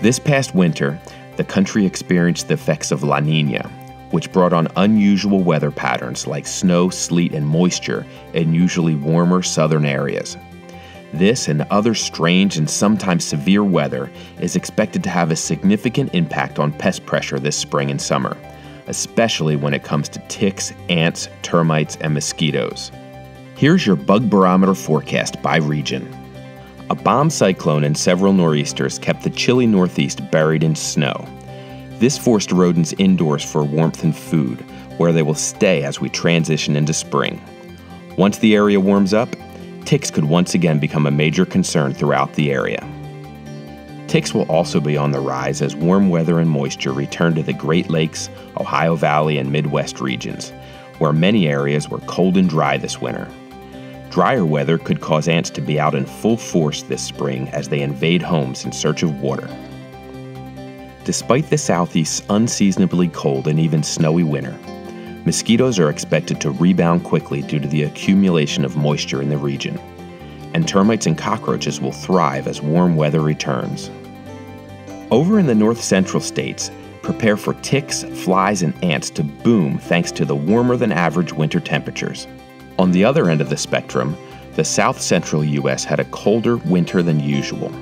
This past winter, the country experienced the effects of La Nina, which brought on unusual weather patterns like snow, sleet, and moisture in usually warmer southern areas. This and other strange and sometimes severe weather is expected to have a significant impact on pest pressure this spring and summer, especially when it comes to ticks, ants, termites, and mosquitoes. Here's your bug barometer forecast by region. A bomb cyclone and several nor'easters kept the chilly northeast buried in snow. This forced rodents indoors for warmth and food, where they will stay as we transition into spring. Once the area warms up, ticks could once again become a major concern throughout the area. Ticks will also be on the rise as warm weather and moisture return to the Great Lakes, Ohio Valley, and Midwest regions, where many areas were cold and dry this winter. Drier weather could cause ants to be out in full force this spring as they invade homes in search of water. Despite the southeast's unseasonably cold and even snowy winter, mosquitoes are expected to rebound quickly due to the accumulation of moisture in the region, and termites and cockroaches will thrive as warm weather returns. Over in the north central states, prepare for ticks, flies, and ants to boom thanks to the warmer than average winter temperatures. On the other end of the spectrum, the south central U.S. had a colder winter than usual.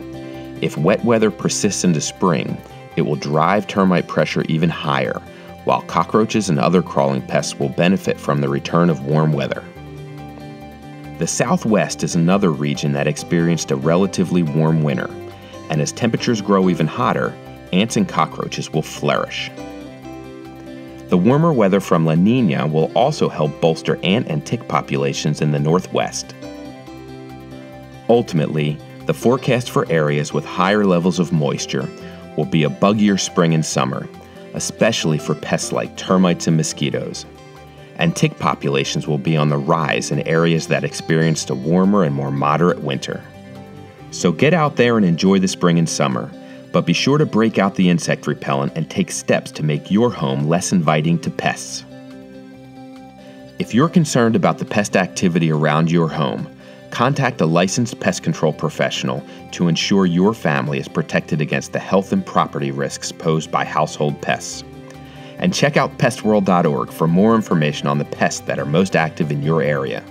If wet weather persists into spring, it will drive termite pressure even higher, while cockroaches and other crawling pests will benefit from the return of warm weather. The Southwest is another region that experienced a relatively warm winter, and as temperatures grow even hotter, ants and cockroaches will flourish. The warmer weather from La Nina will also help bolster ant and tick populations in the Northwest. Ultimately, the forecast for areas with higher levels of moisture will be a buggier spring and summer, especially for pests like termites and mosquitoes. And tick populations will be on the rise in areas that experienced a warmer and more moderate winter. So get out there and enjoy the spring and summer but be sure to break out the insect repellent and take steps to make your home less inviting to pests. If you're concerned about the pest activity around your home, contact a licensed pest control professional to ensure your family is protected against the health and property risks posed by household pests. And check out pestworld.org for more information on the pests that are most active in your area.